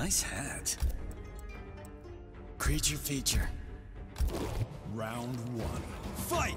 Nice hat. Creature feature. Round one. Fight!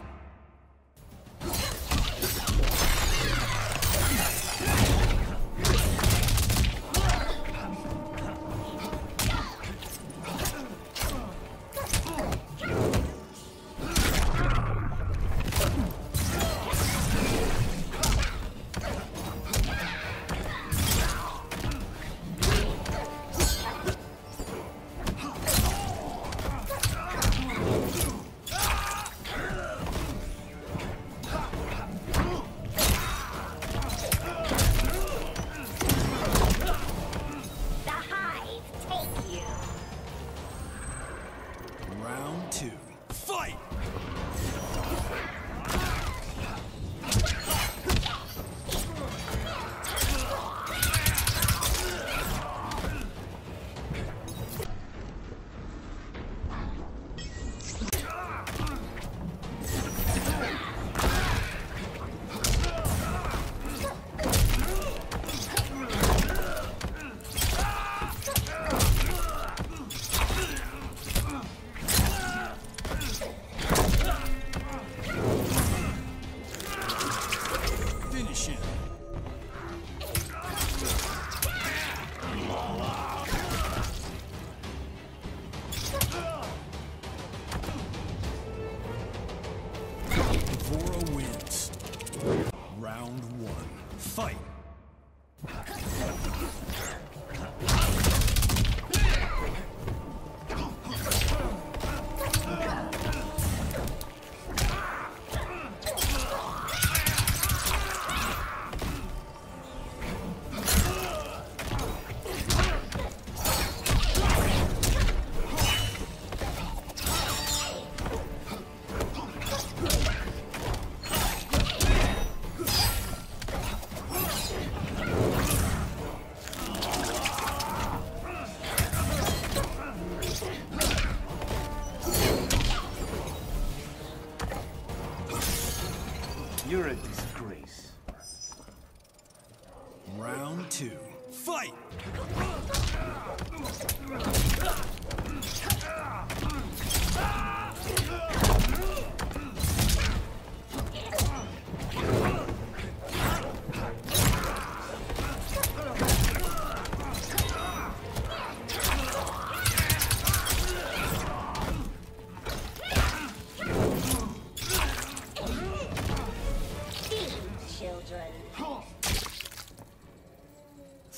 Two. Fight! Round one. Fight! You're a disgrace. Round two. Fight!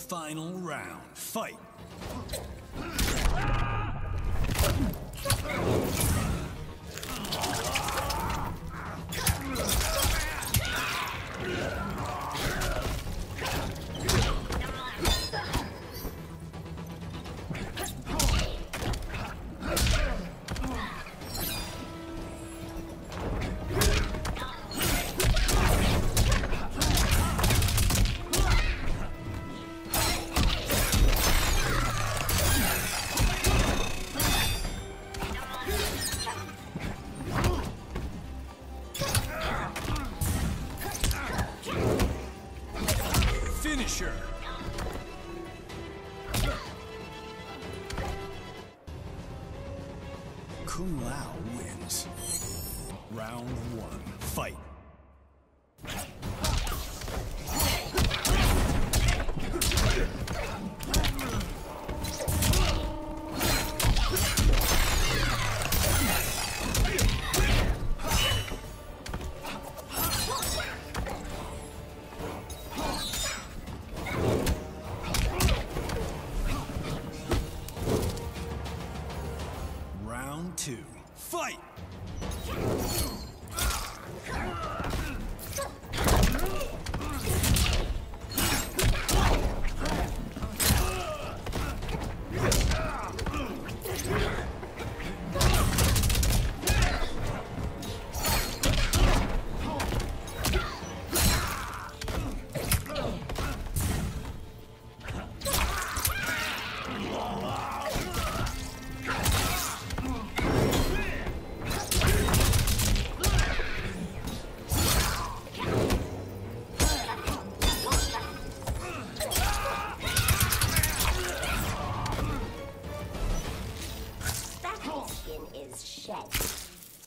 Final round. Fight! Kung Lao wins. Round one. Fight! Two. Fight!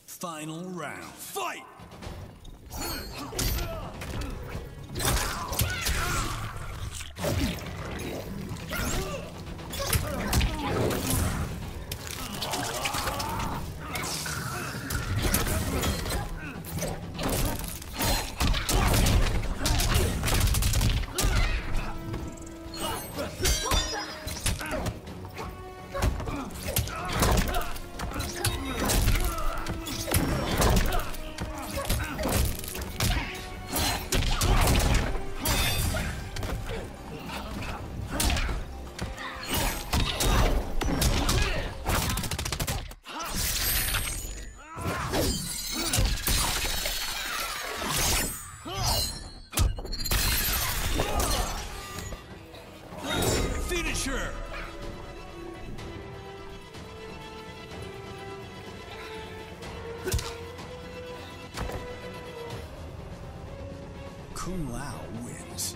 Final round. Fight! Kung Lao wins.